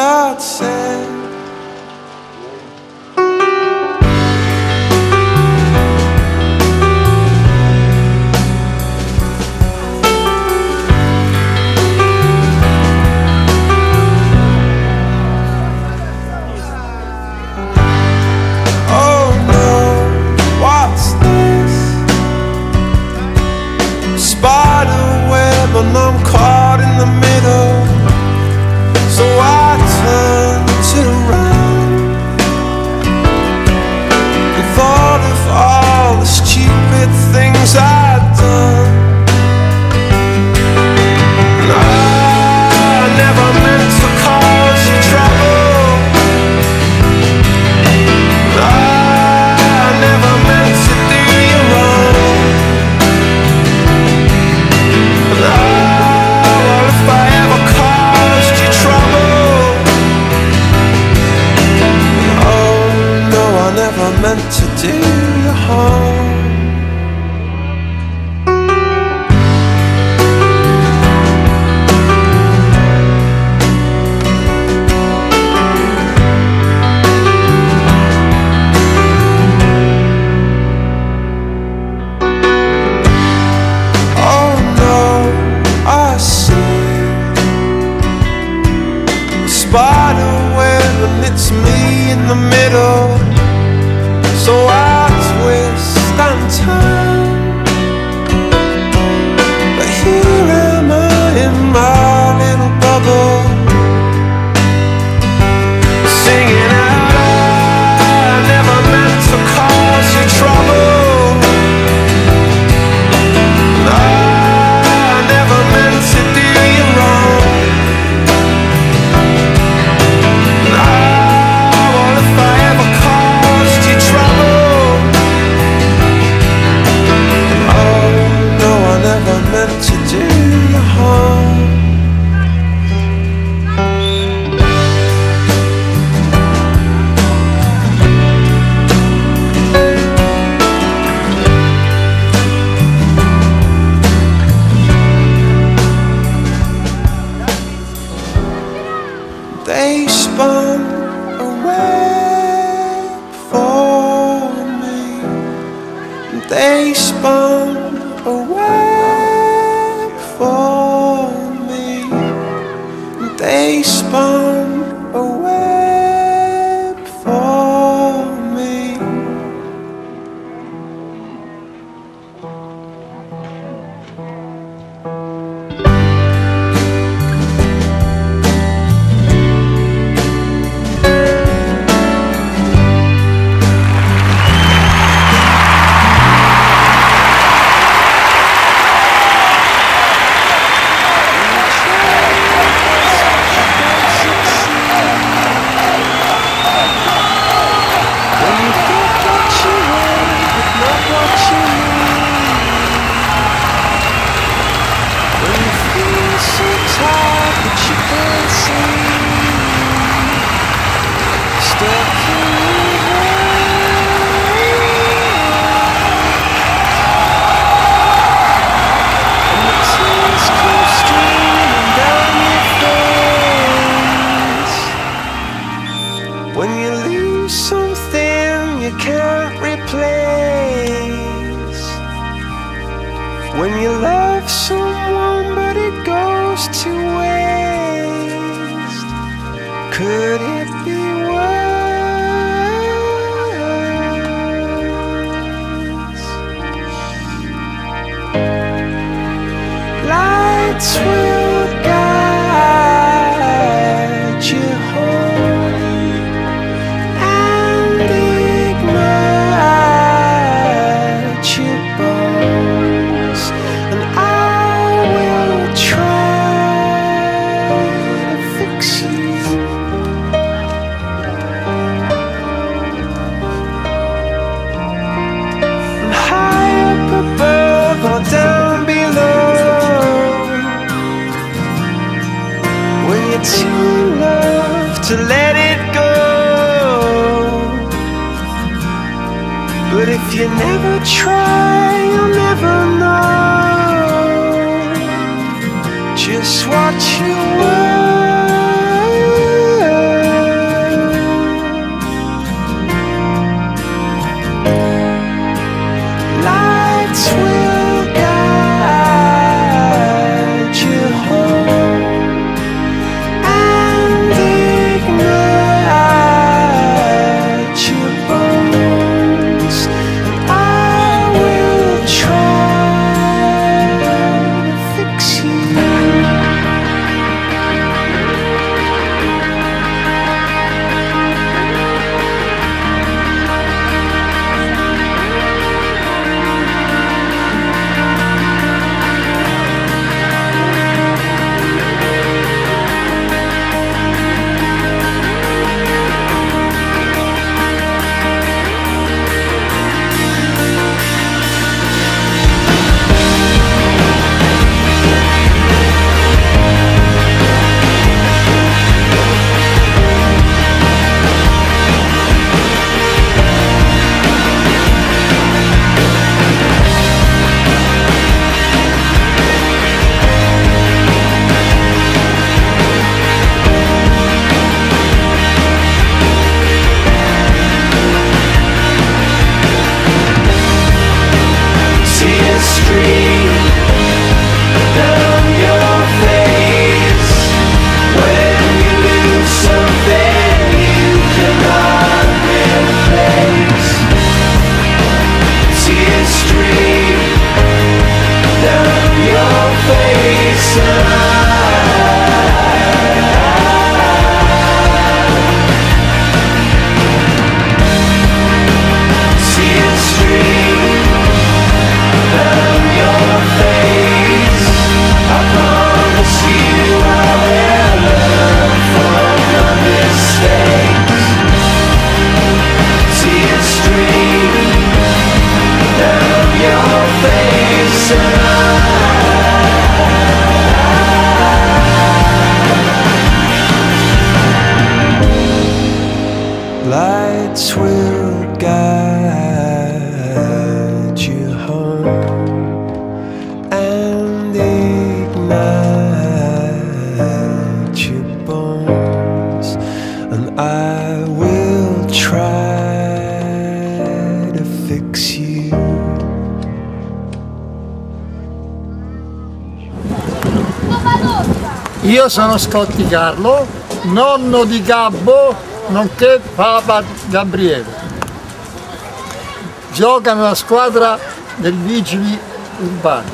God said. Oh, spider web and it's me in the middle. So I time. they spun couldn't what you I will try to fix you. Io sono Scotti Carlo, nonno di Gabbo, nonché Papa Gabriele. Gioca nella squadra del Vigili Urbani.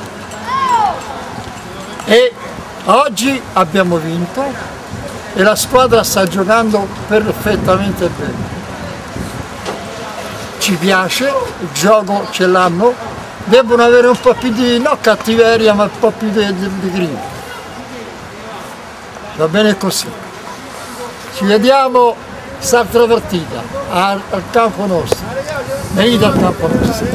E oggi abbiamo vinto e la squadra sta giocando perfettamente bene. Ci piace, il gioco ce l'hanno, debbono avere un po' più di, non cattiveria, ma un po' più di, di, di grinta. Va bene così. Ci vediamo quest'altra partita al, al campo nostro. Venite al campo nostro.